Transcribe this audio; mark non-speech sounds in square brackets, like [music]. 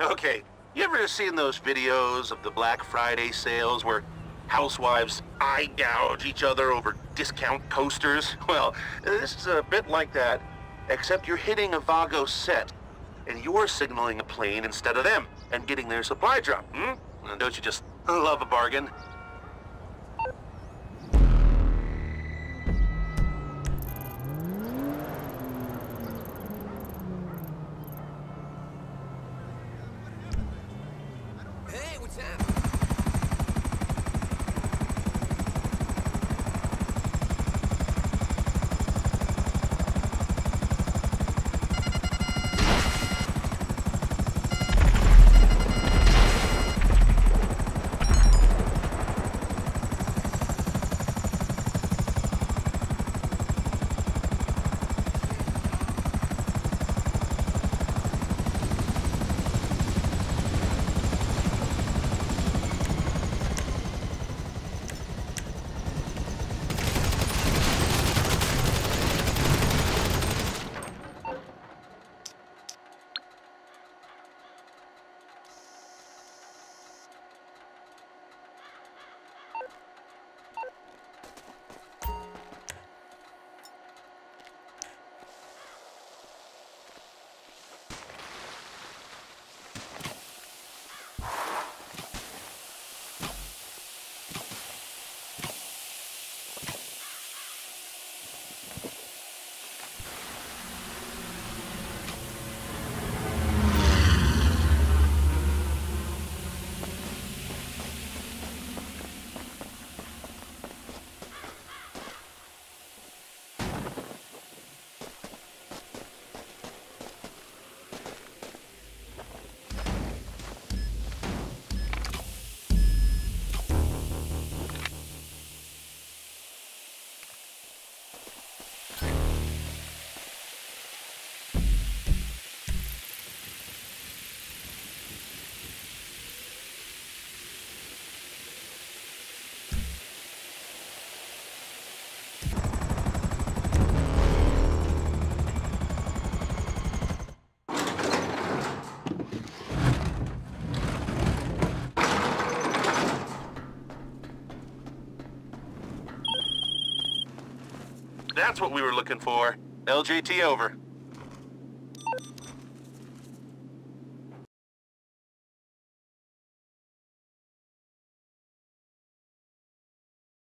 Okay, you ever seen those videos of the Black Friday sales where housewives eye gouge each other over discount coasters? [laughs] Well, this is a bit like that, except you're hitting a Vagos set, and you're signaling a plane instead of them, and getting their supply drop, hmm? Don't you just love a bargain? What's happening? That's what we were looking for. LJT over.